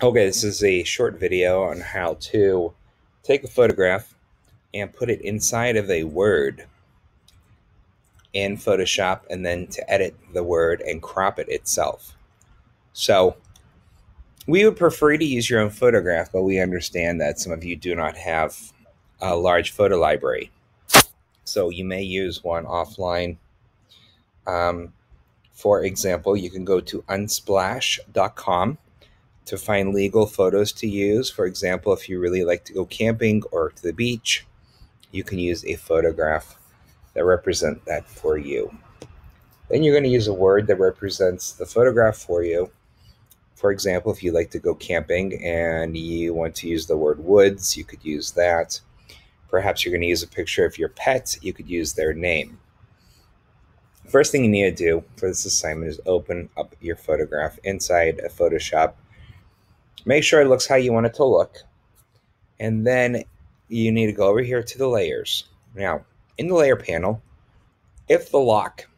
Okay, this is a short video on how to take a photograph and put it inside of a word in Photoshop and then to edit the word and crop it itself. So we would prefer to use your own photograph, but we understand that some of you do not have a large photo library. So you may use one offline. Um, for example, you can go to unsplash.com to find legal photos to use. For example, if you really like to go camping or to the beach, you can use a photograph that represent that for you. Then you're going to use a word that represents the photograph for you. For example, if you like to go camping and you want to use the word woods, you could use that. Perhaps you're going to use a picture of your pet, you could use their name. First thing you need to do for this assignment is open up your photograph inside a Photoshop Make sure it looks how you want it to look. And then you need to go over here to the layers. Now, in the layer panel, if the lock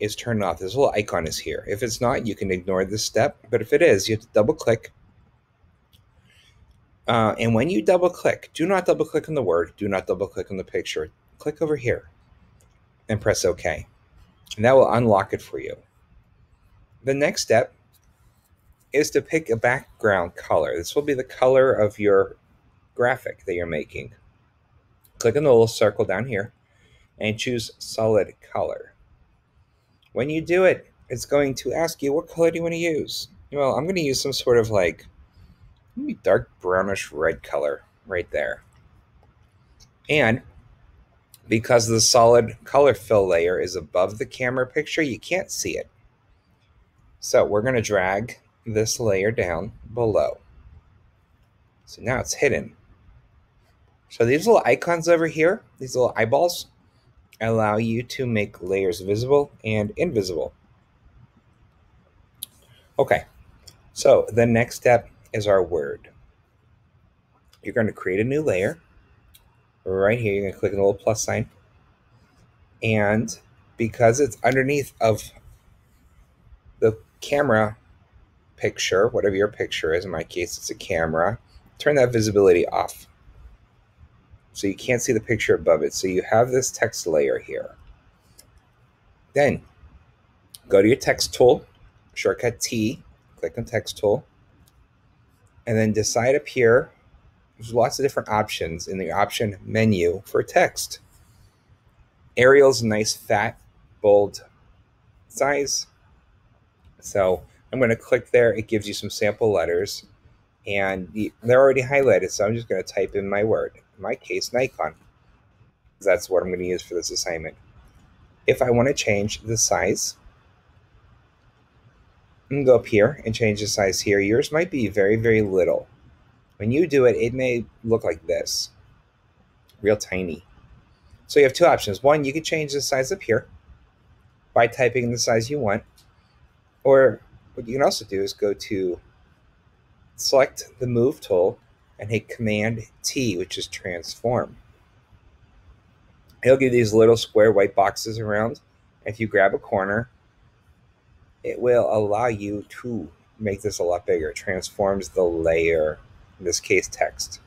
is turned off, this little icon is here. If it's not, you can ignore this step. But if it is, you have to double click. Uh, and when you double click, do not double click on the word, do not double click on the picture. Click over here and press OK. And that will unlock it for you. The next step is to pick a background color. This will be the color of your graphic that you're making. Click on the little circle down here and choose solid color. When you do it, it's going to ask you what color do you want to use? Well, I'm going to use some sort of like maybe dark brownish red color right there. And because the solid color fill layer is above the camera picture, you can't see it. So we're going to drag this layer down below. So now it's hidden. So these little icons over here, these little eyeballs, allow you to make layers visible and invisible. Okay, so the next step is our word. You're going to create a new layer. Right here, you're going to click the little plus sign. And because it's underneath of the camera picture, whatever your picture is, in my case, it's a camera, turn that visibility off. So you can't see the picture above it. So you have this text layer here. Then go to your text tool, shortcut T, click on text tool, and then decide up here. There's lots of different options in the option menu for text. Arial's nice, fat, bold size. So I'm going to click there. It gives you some sample letters and they're already highlighted. So I'm just going to type in my word, in my case, Nikon. That's what I'm going to use for this assignment. If I want to change the size, I'm go up here and change the size here. Yours might be very, very little. When you do it, it may look like this, real tiny. So you have two options. One, you can change the size up here by typing the size you want, or what you can also do is go to select the move tool and hit command T, which is transform. It'll give these little square white boxes around. If you grab a corner, it will allow you to make this a lot bigger. It transforms the layer, in this case text.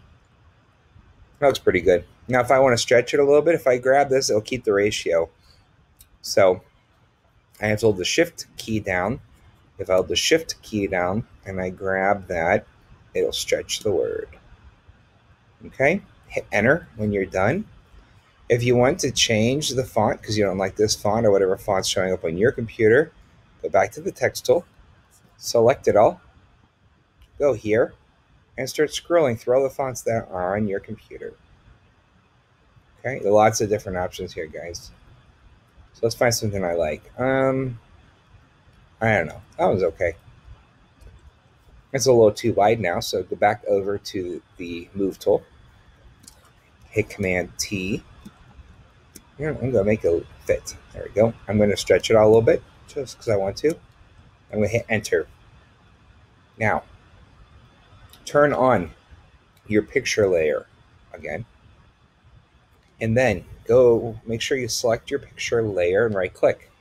That looks pretty good. Now if I want to stretch it a little bit, if I grab this, it'll keep the ratio. So I have to hold the shift key down if I hold the shift key down and I grab that, it'll stretch the word. Okay, hit enter when you're done. If you want to change the font because you don't like this font or whatever font's showing up on your computer, go back to the text tool, select it all, go here, and start scrolling through all the fonts that are on your computer. Okay, lots of different options here, guys. So let's find something I like. Um, I don't know. Oh, that was okay. It's a little too wide now, so go back over to the move tool. Hit Command T. I'm going to make it fit. There we go. I'm going to stretch it out a little bit just because I want to. I'm going to hit Enter. Now, turn on your picture layer again. And then go make sure you select your picture layer and right click.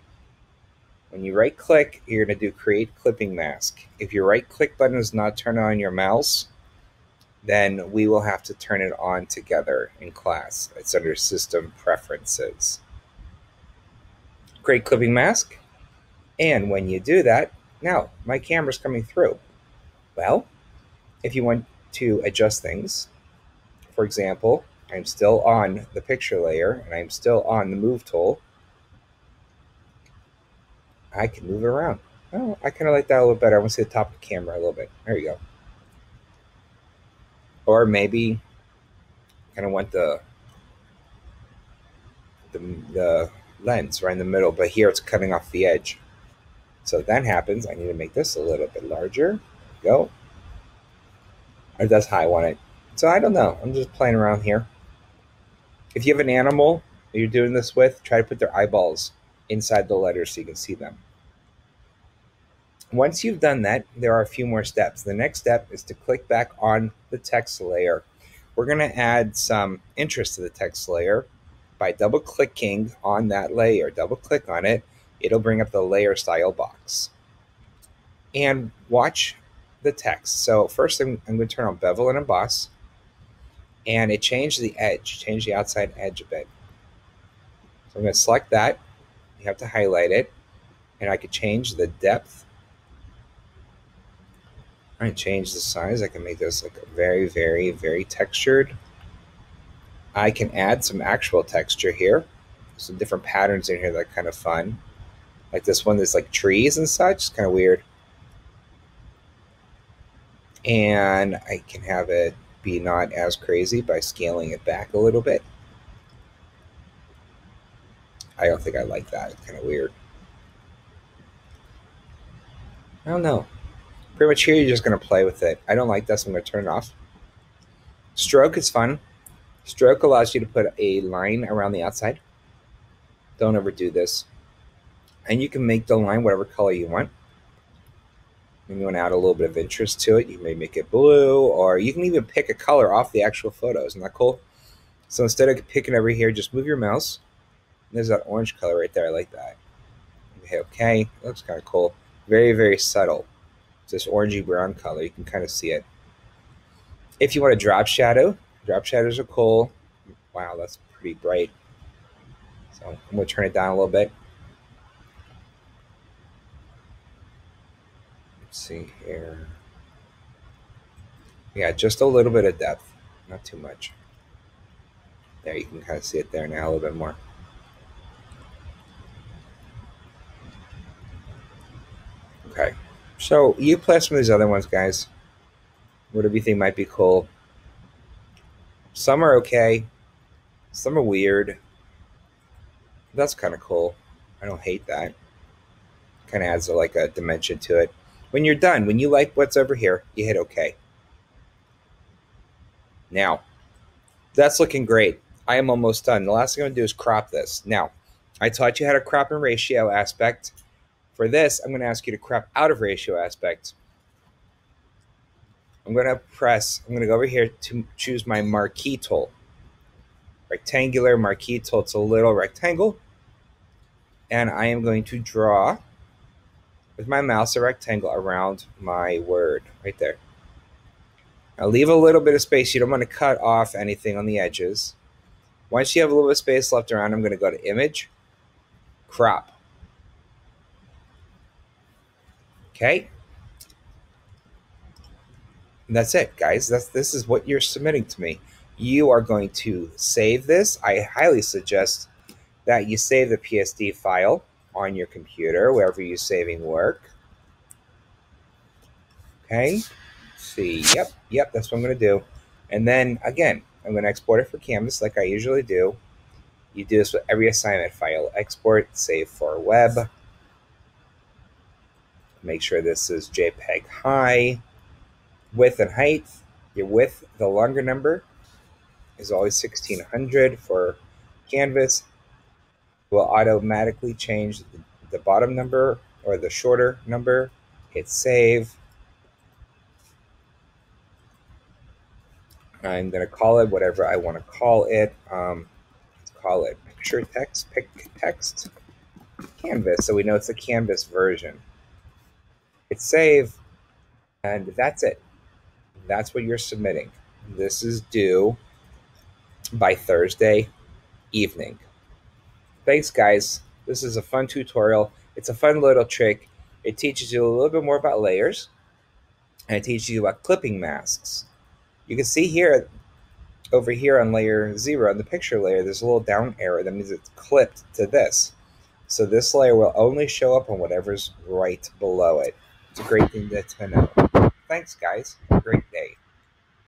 When you right click, you're going to do create clipping mask. If your right click button is not turned on your mouse, then we will have to turn it on together in class. It's under system preferences. Create clipping mask. And when you do that, now my camera's coming through. Well, if you want to adjust things, for example, I'm still on the picture layer and I'm still on the move tool. I can move it around. Oh, I kind of like that a little better. I want to see the top of the camera a little bit. There you go. Or maybe kind of want the, the the lens right in the middle, but here it's cutting off the edge. So that happens, I need to make this a little bit larger. Go. Or that's how I want it. So I don't know. I'm just playing around here. If you have an animal that you're doing this with, try to put their eyeballs inside the letters so you can see them. Once you've done that, there are a few more steps. The next step is to click back on the text layer. We're going to add some interest to the text layer by double clicking on that layer. Double click on it, it'll bring up the layer style box. And watch the text. So first I'm, I'm going to turn on bevel and emboss and it changed the edge, changed the outside edge a bit. So I'm going to select that. You have to highlight it and I could change the depth. I can change the size. I can make this like very, very, very textured. I can add some actual texture here. Some different patterns in here that are kind of fun. Like this one, there's like trees and such. It's kind of weird. And I can have it be not as crazy by scaling it back a little bit. I don't think I like that. It's kind of weird. I don't know. Pretty much here, you're just going to play with it. I don't like this. I'm going to turn it off. Stroke is fun. Stroke allows you to put a line around the outside. Don't ever do this. And you can make the line whatever color you want. And you want to add a little bit of interest to it, you may make it blue, or you can even pick a color off the actual photo. Isn't that cool? So instead of picking over here, just move your mouse. There's that orange color right there. I like that. Okay, okay. Looks kind of cool. Very, very subtle. It's this orangey brown color. You can kind of see it. If you want a drop shadow, Drop shadows are cool. Wow, that's pretty bright. So I'm going to turn it down a little bit. Let's see here. Yeah, just a little bit of depth, not too much. There, you can kind of see it there now a little bit more. Okay, so you play some of these other ones, guys. Whatever you think might be cool. Some are okay. Some are weird. That's kind of cool. I don't hate that. Kind of adds a, like a dimension to it. When you're done, when you like what's over here, you hit OK. Now, that's looking great. I am almost done. The last thing I'm going to do is crop this. Now, I taught you how to crop and ratio aspect. For this, I'm going to ask you to crop out of ratio aspect. I'm going to press, I'm going to go over here to choose my marquee tool. Rectangular marquee tool, it's a little rectangle. And I am going to draw with my mouse a rectangle around my word right there. Now leave a little bit of space. You don't want to cut off anything on the edges. Once you have a little bit of space left around, I'm going to go to Image, Crop. Okay, and that's it, guys. That's this is what you're submitting to me. You are going to save this. I highly suggest that you save the PSD file on your computer, wherever you're saving work. Okay. Let's see. Yep, yep, that's what I'm going to do. And then again, I'm going to export it for Canvas like I usually do. You do this with every assignment file. Export, save for web. Make sure this is JPEG high width and height. Your width, the longer number, is always 1600 for canvas. Will automatically change the, bottom number or the shorter number. Hit save. I'm going to call it whatever I want to call it. Um, let's call it picture text, pick text. canvas, so we know it's a canvas version. Hit save, and that's it. That's what you're submitting. This is due by Thursday evening. Thanks, guys. This is a fun tutorial. It's a fun little trick. It teaches you a little bit more about layers, and it teaches you about clipping masks. You can see here, over here on layer zero, in the picture layer, there's a little down arrow. That means it's clipped to this. So this layer will only show up on whatever's right below it. It's a great thing to know. Thanks, guys. Great.